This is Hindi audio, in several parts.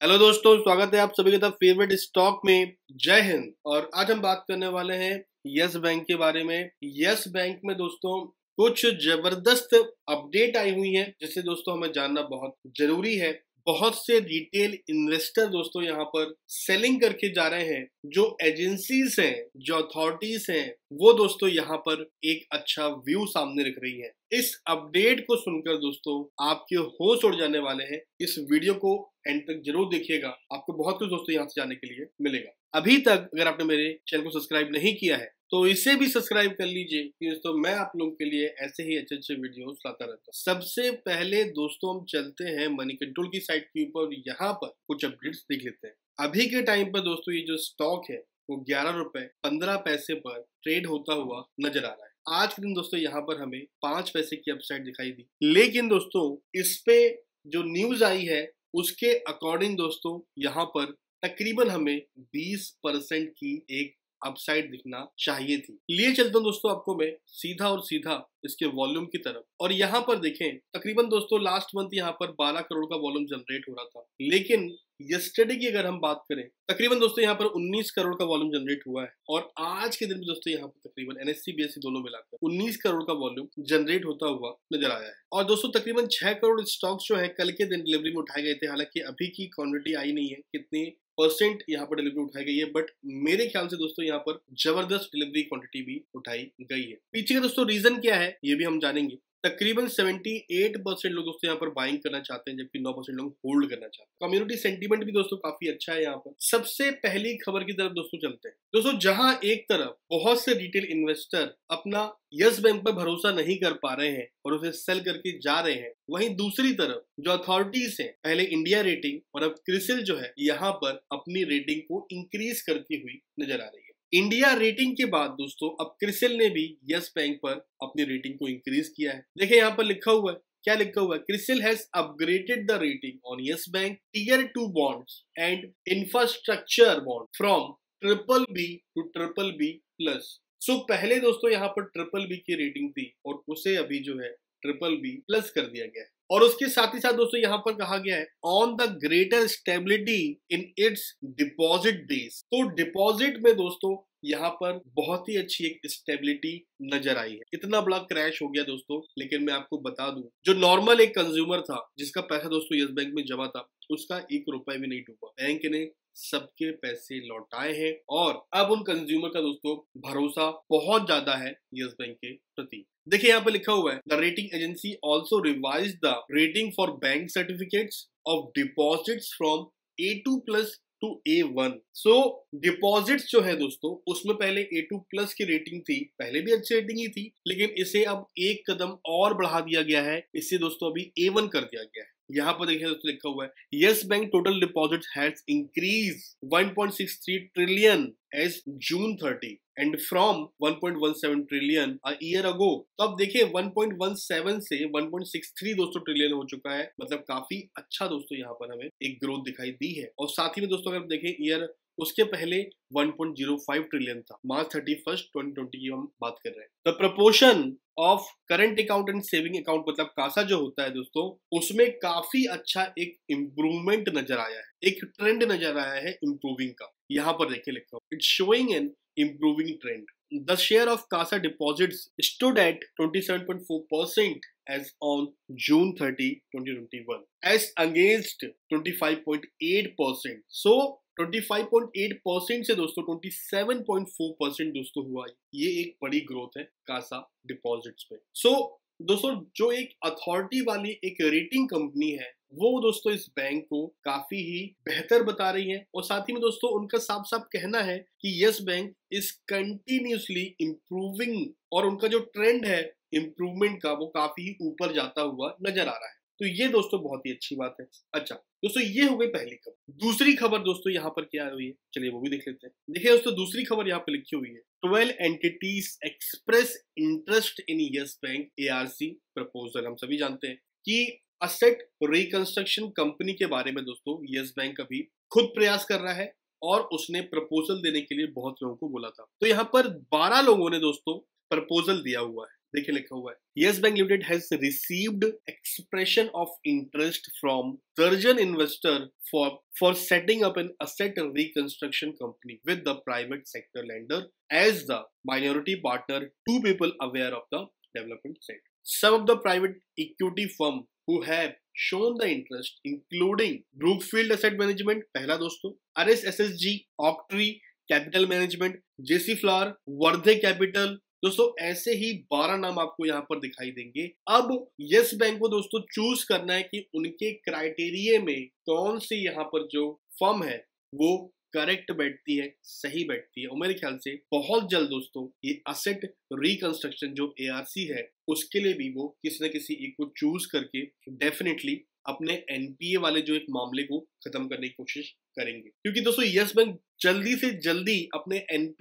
हेलो दोस्तों, स्वागत है आप सभी के साथ फेवरेट स्टॉक में। जय हिंद। और आज हम बात करने वाले हैं यस बैंक के बारे में। यस बैंक में दोस्तों, कुछ ज़बरदस्त अपडेट आई हुई है जिसे दोस्तों हमें जानना बहुत ज़रूरी है। बहुत से रिटेल इन्वेस्टर दोस्तों यहाँ पर सेलिंग करके जा रहे हैं, जो एजेंसीज हैं, जो अथॉरिटीज हैं, वो दोस्तों यहाँ पर एक अच्छा व्यू सामने रख रही है। इस अपडेट को सुनकर दोस्तों आपके होश उड़ जाने वाले हैं। इस वीडियो को एंड तक ज़रूर देखिएगा। आपको बहुत कुछ दोस्तों यहाँ से जाने के लिए मिलेगा। अभी तक अगर आपने मेरे चैनल को सब्सक्राइब नहीं किया है तो इसे भी सब्सक्राइब कर लीजिए दोस्तों मैं आप लोगों के लिए ऐसे ही अच्छे अच्छे वीडियो लाता रहता हूँ। सबसे पहले दोस्तों, हम चलते हैं मनी कंट्रोल की साइट के ऊपर यहाँ पर कुछ अपडेट्स देख लेते हैं। अभी के टाइम पर दोस्तों, ये जो स्टॉक है, वो ग्यारह रुपए पंद्रह पैसे पर ट्रेड होता हुआ नज़र आ रहा है। आज के दिन दोस्तों, यहाँ पर हमें पाँच पैसे की अपसाइड दिखाई दी। लेकिन दोस्तों, इस पे जो न्यूज़ आई है, उसके अकॉर्डिंग दोस्तों, यहाँ पर तकरीबन हमें 20 परसेंट की एक अपसाइड दिखना चाहिए थी। लिए चलता हूँ दोस्तों आपको मैं सीधा और सीधा इसके वॉल्यूम की तरफ़। और यहाँ पर देखें, तकरीबन दोस्तों लास्ट मंथ यहाँ पर 12 करोड़ का वॉल्यूम जनरेट हो रहा था। लेकिन यस्टरडे की अगर हम बात करें, तकरीबन दोस्तों यहाँ पर 19 करोड़ का वॉल्यूम जनरेट हुआ है। और आज के दिन में दोस्तों यहाँ पर तकरीबन एनएससी बीएससी दोनों मिलाकर 19 करोड़ का वॉल्यूम जनरेट होता हुआ नज़र आया है। और दोस्तों तकरीबन छह करोड़ स्टॉक्स जो है, कल के दिन डिलीवरी में उठाए गए थे। हालाँकि अभी की क्वांटिटी आई नहीं है, कितनी परसेंट यहाँ पर डिलीवरी उठाई गई है बट मेरे ख्याल से दोस्तों यहाँ पर ज़बरदस्त डिलीवरी क्वांटिटी भी उठाई गई है। पीछे का दोस्तों रीजन क्या है, ये भी हम जानेंगे। तकरीबन 78 परसेंट लोग दोस्तों यहाँ पर बाइंग करना चाहते हैं, जबकि 9 परसेंट लोग होल्ड करना चाहते हैं। कम्युनिटी सेंटीमेंट भी दोस्तों काफ़ी अच्छा है यहाँ पर। सबसे पहली खबर की तरफ़ दोस्तों चलते हैं। दोस्तों, जहाँ एक तरफ़ बहुत से रिटेल इन्वेस्टर अपना यस बैंक पर भरोसा नहीं कर पा रहे हैं और उसे सेल करके जा रहे हैं, वहीं दूसरी तरफ़ जो अथॉरिटीज हैं, पहले इंडिया रेटिंग और अब क्रिसिल जो है, यहाँ पर अपनी रेटिंग को इंक्रीज करती हुई नज़र आ रही है। इंडिया रेटिंग के बाद दोस्तों, अब क्रिसिल ने भी यस बैंक पर अपनी रेटिंग को इंक्रीज किया है। देखिए यहाँ पर लिखा हुआ है। क्या लिखा हुआ है? Crisil has upgraded the rating on Yes Bank tier two bonds and infrastructure bond from triple B to triple B plus so पहले दोस्तों यहाँ पर ट्रिपल बी की रेटिंग थी और उसे अभी जो है ट्रिपल बी प्लस कर दिया गया है। और उसके साथ ही साथ दोस्तों यहाँ पर कहा गया है on the greater stability in its deposit base तो डिपॉजिट में दोस्तों यहाँ पर बहुत ही अच्छी एक स्टेबिलिटी नज़र आई है। इतना बड़ा क्रैश हो गया दोस्तों, लेकिन मैं आपको बता दूँ, जो नॉर्मल एक कंज्यूमर था, जिसका पैसा दोस्तों यस बैंक में जमा था, उसका एक रुपए भी नहीं डूबा बैंक ने सबके पैसे लौटाए हैं और अब उन कंज्यूमर का दोस्तों भरोसा बहुत ज़्यादा है यस बैंक के प्रति। देखिए, यहाँ पे लिखा हुआ है the rating agency also revise the rating for bank certificate of deposits from A two plus to A one so deposit जो है दोस्तों, उसमें पहले ए टू प्लस की रेटिंग थी, पहले भी अच्छी रेटिंग ही थी, लेकिन इसे अब एक कदम और बढ़ा दिया गया है, इससे दोस्तों अभी ए वन कर दिया गया है। यहाँ पर देखिए दोस्तों लिखा हुआ है Yes Bank total deposit has increase 1.63 trillion as June 30 and from 1.17 trillion a year ago तो अब देखिए 1.17 से 1.63 दोस्तों ट्रिलियन हो चुका है। मतलब काफ़ी अच्छा दोस्तों यहाँ पर हमें एक ग्रोथ दिखाई दी है। और साथ ही में दोस्तों अगर देखें ईयर उसके पहले 1.05 ट्रिलियन था। मार्च थर्टी फ़र्स्ट ट्वेंटी की हम बात कर रहे हैं। The proportion of current account and saving account मतलब कासा जो होता है दोस्तों उसमें काफ़ी अच्छा एक इम्प्रूवमेंट नज़र आया है। एक ट्रेंड नज़र आया है इम्प्रूविंग का। यहाँ पर देखिए लिखा it's showing an improving trend The share of CASA deposits stood at 27.4% as on June 30, 2021, as against 25.8%. So 25.8 percent से दोस्तों 27.4 परसेंट दोस्तों हुआ ये। एक बड़ी ग्रोथ है कासा डिपॉजिट्स पे। सो so, दोस्तों जो एक अथॉरिटी वाली एक रेटिंग कंपनी है वो दोस्तों इस बैंक को काफ़ी ही बेहतर बता रही है। और साथ ही में दोस्तों उनका साफ़ साफ़ कहना है कि Yes Bank is continuously improving और उनका जो ट्रेंड है इम्प्रूवमेंट का वो काफ़ी ऊपर जाता हुआ नज़र आ रहा है। तो ये दोस्तों बहुत ही अच्छी बात है। अच्छा दोस्तों ये हो गई पहली खबर। दूसरी खबर दोस्तों यहाँ पर क्या हुई है? चलिए वो भी देख लेते हैं। देखिए दोस्तों, दूसरी खबर यहाँ पे लिखी हुई है। Twelve entities express interest in Yes Bank ARC proposal हम सभी जानते हैं कि असेट रिकंस्ट्रक्शन कंपनी के बारे में दोस्तों यस बैंक अभी खुद प्रयास कर रहा है और उसने प्रपोजल देने के लिए बहुत लोगों को बोला था। तो यहाँ पर 12 लोगों ने दोस्तों प्रपोजल दिया हुआ है। देखिए लिखा हुआ है। Yes Bank Limited has received expression of interest from दर्जन investor for for setting up an asset reconstruction company with the private sector lender as the minority partner two people aware of the development said some of the private equity firm who have shown the interest, including Brookfield Asset Management, पहला दोस्तों RS SSG Octree Capital Management JC Flower Verde Capital दोस्तों, ऐसे ही 12 नाम आपको यहाँ पर दिखाई देंगे। अब यस बैंक को दोस्तों चूज़ करना है कि उनके क्राइटेरिया में कौन सी यहाँ पर जो फर्म है, वो करेक्ट बैठती है, सही बैठती है। और मेरे ख्याल से बहुत जल्द दोस्तों, ये असेट रिकंस्ट्रक्शन जो एआरसी है, उसके लिए भी वो किसी न किसी एक को चूज़ करके डेफिनेटली अपने एनपीए वाले जो एक मामले को खत्म करने की कोशिश करेंगे। क्योंकि दोस्तों, यस बैंक जल्दी से जल्दी अपने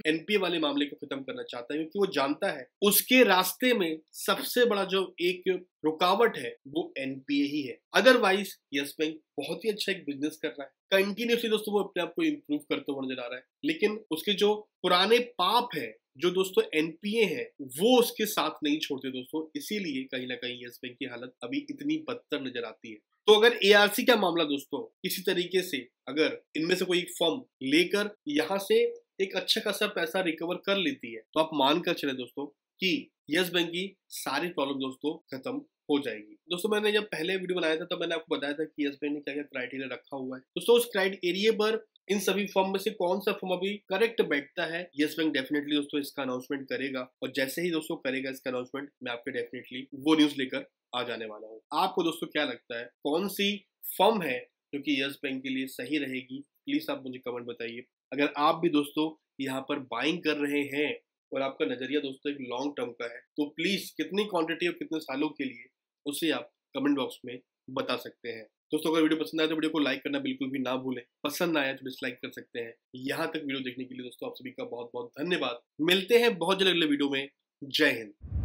एनपीए वाले मामले को खत्म करना चाहता है, क्योंकि वो जानता है उसके रास्ते में सबसे बड़ा जो एक रुकावट है, वो एनपीए ही है। अदरवाइज़ यस बैंक बहुत ही अच्छा एक बिज़नेस कर रहा है। कंटिन्यूसली दोस्तों, वो अपने आप को इम्प्रूव करते हुए नज़र आ रहा है। लेकिन उसके जो पुराने पाप है, जो दोस्तों एनपीए है, वो उसके साथ नहीं छोड़ते दोस्तों। इसीलिए कहीं ना कहीं यस बैंक की हालत अभी इतनी बदतर नज़र आती है। तो अगर एआरसी का मामला दोस्तों? किसी तरीके से अगर इनमें से कोई फॉर्म लेकर यहाँ से एक अच्छा खासा पैसा रिकवर कर लेती है तो आप मान कर चले दोस्तों कि यस बैंक की सारी प्रॉब्लम दोस्तों खत्म हो जाएगी। दोस्तों, मैंने जब पहले वीडियो बनाया था, तब मैंने आपको बताया था कि यस बैंक ने क्या क्या क्राइटेरिया रखा हुआ है। दोस्तों, उस क्राइटेरिया पर इन सभी फॉर्म में से कौन सा फॉर्म अभी करेक्ट बैठता है? यस बैंक डेफिनेटली दोस्तों इसका अनाउंसमेंट करेगा। और जैसे ही दोस्तों करेगा इसका अनाउंसमेंट मैं आपके डेफिनेटली वो न्यूज़ लेकर आ जाने वाला हूँ। आपको दोस्तों क्या लगता है? कौन सी फॉर्म है जो कि यस बैंक के लिए सही रहेगी? प्लीज़ आप मुझे कमेंट बताइए। अगर आप भी दोस्तों यहाँ पर बाइंग कर रहे हैं और आपका नज़रिया दोस्तों एक लॉन्ग टर्म का है तो प्लीज़ कितनी क्वांटिटी और कितने सालों के लिए उसे आप कमेंट बॉक्स में बता सकते हैं। दोस्तों, अगर वीडियो पसंद आए तो वीडियो को लाइक करना बिल्कुल भी ना भूलें। पसंद आया तो डिसलाइक कर सकते हैं। यहाँ तक वीडियो देखने के लिए दोस्तों, आप सभी का बहुत बहुत धन्यवाद। मिलते हैं बहुत जल्द अगले वीडियो में। जय हिंद।